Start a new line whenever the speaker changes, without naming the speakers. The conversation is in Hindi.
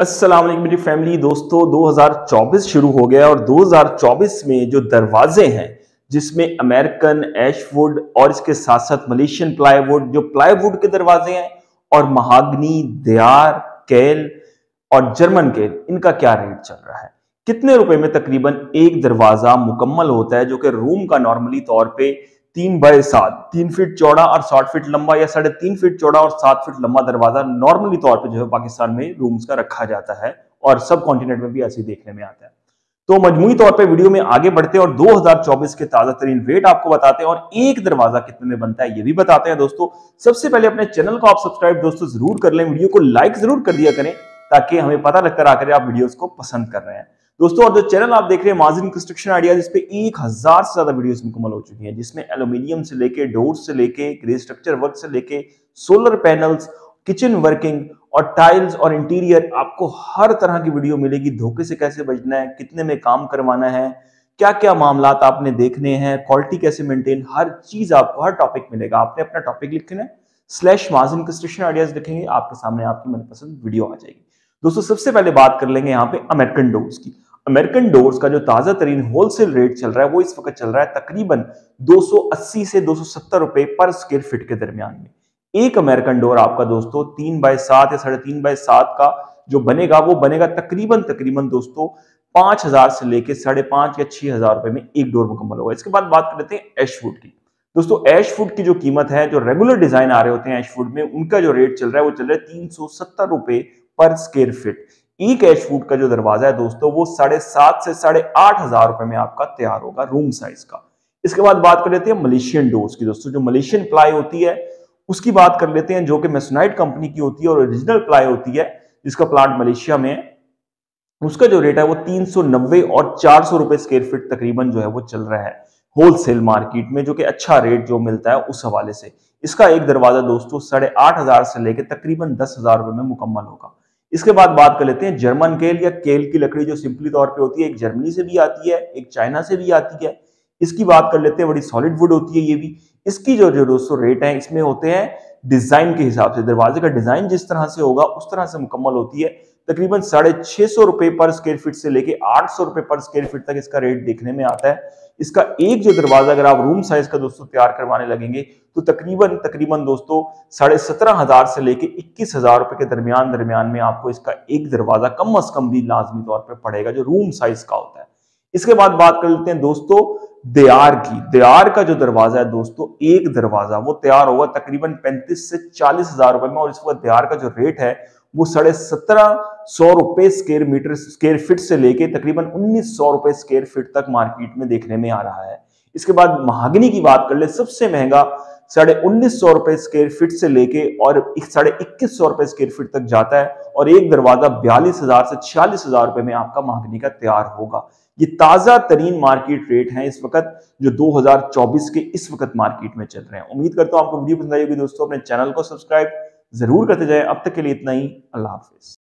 वालेकुम मेरी फैमिली, दोस्तों 2024 शुरू हो गया और 2024 में जो दरवाजे हैं, जिसमें अमेरिकन एशवुड और इसके साथ साथ मलेशियन प्लाईवुड, जो प्लाईवुड के दरवाजे हैं और महागनी, दयार, केल और जर्मन केल, इनका क्या रेट चल रहा है? कितने रुपए में तकरीबन एक दरवाज़ा मुकम्मल होता है, जो कि रूम का नॉर्मली तौर पे तीन बाय सात, तीन फीट चौड़ा और साठ फीट लंबा, या साढ़े तीन फीट चौड़ा और सात फीट लंबा दरवाज़ा नॉर्मली तौर पे जो है पाकिस्तान में रूम्स का रखा जाता है और सब कॉन्टिनेंट में भी ऐसे देखने में आता है। तो मजमूई तौर पे वीडियो में आगे बढ़ते हैं और 2024 के ताज़ा तरीन रेट आपको बताते हैं और एक दरवाज़ा कितने में बनता है ये भी बताते हैं दोस्तों। सबसे पहले अपने चैनल को आप सब्सक्राइब दोस्तों ज़रूर कर लें, वीडियो को लाइक ज़रूर कर दिया करें ताकि हमें पता लगता रहा करें आप वीडियोस को पसंद कर रहे हैं। दोस्तों, और जो चैनल आप देख रहे हैं माजिन कंस्ट्रक्शन आइडिया जिसपे एक हज़ार से ज़्यादा वीडियोस मुकम्मल हो चुकी हैं, जिसमें एल्यूमिनियम से लेके डोर से लेके ग्रे स्ट्रक्चर वर्क से लेके सोलर पैनल्स किचन वर्किंग और टाइल्स और इंटीरियर आपको हर तरह की वीडियो मिलेगी। धोखे से कैसे बचना है, कितने में काम करवाना है क्या क्या मामला आपने देखने हैं क्वालिटी कैसे मेंटेन हर चीज़ आपको, हर टॉपिक मिलेगा। आपने अपना टॉपिक लिखना है स्लैश माजिन कंस्ट्रक्शन आइडियाज़ लिखेंगे आपके सामने आपकी मनपसंद वीडियो आ जाएगी। दोस्तों, सबसे पहले बात कर लेंगे यहाँ पे अमेरिकन डोर्स की। अमेरिकन डोर्स का जो ताज़ा तरीन होलसेल रेट चल रहा है, वो इस वक्त चल रहा है तकरीबन 280 से 270 रुपए पर स्क्वायर फिट के दरमियान में। एक अमेरिकन डोर आपका दोस्तों तीन बाय सात या साढ़े तीन बाय सात का जो बनेगा, वो बनेगा तकरीबन तकरीबन दोस्तों पाँच हज़ार से लेके साढ़े पाँच या छह हज़ार रुपए में एक डोर मुकम्मल होगा। इसके बाद बात कर लेते हैं एशवुड की। दोस्तों एशवुड की जो कीमत है, जो रेगुलर डिज़ाइन आ रहे होते हैं एशवुड में, उनका जो रेट चल रहा है, वो चल रहा है तीन सौ सत्तर रुपए पर स्क्वेयर फीट ई कैश फ़ूड का जो दरवाज़ा है दोस्तों, वो साढ़े सात से साढ़े आठ हज़ार रुपए में आपका तैयार होगा रूम साइज़ का। इसके बाद बात कर लेते हैं मलेशियन डोर्स की दोस्तों, जो मलेशियन प्लाई होती है, उसकी बात कर लेते हैं जो कि मेसोनाइट कंपनी की होती है और ओरिजिनल प्लाई होती है, जिसका प्लांट मलेशिया में है। उसका जो रेट है वो तीन सौ नब्बे और चार सौ रुपए स्क्वेयर फीट तकरीबन जो है वो चल रहा है होलसेल मार्केट में, जो कि अच्छा रेट जो मिलता है उस हवाले से। इसका एक दरवाज़ा दोस्तों साढ़े आठ हज़ार से लेकर तकरीबन दस हज़ार रुपए में मुकम्मल होगा। इसके बाद बात कर लेते हैं जर्मन केल या केल की लकड़ी जो सिंपली तौर पे होती है, एक जर्मनी से भी आती है, एक चाइना से भी आती है। इसकी बात कर लेते हैं, बड़ी सॉलिड वुड होती है ये भी। इसकी जो जो दोस्तों रेट है, इसमें होते हैं डिज़ाइन के हिसाब से, दरवाजे का डिज़ाइन जिस तरह से होगा, उस तरह से मुकम्मल होती है। तकरीबन साढ़े छह सौ रुपए पर स्क्वायर फीट से लेके आठ सौ रुपए पर स्क्वायर फीट तक इसका रेट देखने में आता है। इसका एक जो दरवाज़ा, अगर आप रूम साइज़ का दोस्तों तैयार करवाने लगेंगे तो तकरीबन तकरीबन दोस्तों साढ़े सत्रह हज़ार से लेके इक्कीस हज़ार रुपए के दरमियान दरमियान में आपको इसका एक दरवाज़ा कम अज कम भी लाजमी तौर पर पड़ेगा, जो रूम साइज़ का होता है। इसके बाद बात कर लेते हैं दोस्तों दयार की। दयार का जो दरवाज़ा है दोस्तों, एक दरवाज़ा, वो तैयार होगा तकरीबन पैंतीस से चालीस हज़ार रुपए में, और इस वक्त दयार का जो रेट है वो साढ़े सत्रह सौ रुपए स्क्वेयर मीटर स्क्वेयर फीट से लेके तकरीबन उन्नीस सौ रुपए स्क्वेयर फीट तक मार्केट में देखने में आ रहा है। इसके बाद महागनी की बात कर ले, सबसे महँगा साढ़े उन्नीस सौ रुपए स्क्वेयर फीट से लेके और साढ़े इक्कीस सौ रुपए स्क्वेयर फीट तक जाता है और एक दरवाज़ा बयालीस हज़ार से छियालीस हज़ार रुपए में आपका महागनी का तैयार होगा। ये ताज़ा तरीन मार्केट रेट है इस वक्त, जो 2024 के इस वक्त मार्केट में चल रहे हैं। उम्मीद करता हूँ आपको वीडियो पसंद आई होगी दोस्तों, अपने चैनल को सब्सक्राइब ज़रूर करते जाए। अब तक के लिए इतना ही। अल्लाह हाफिज।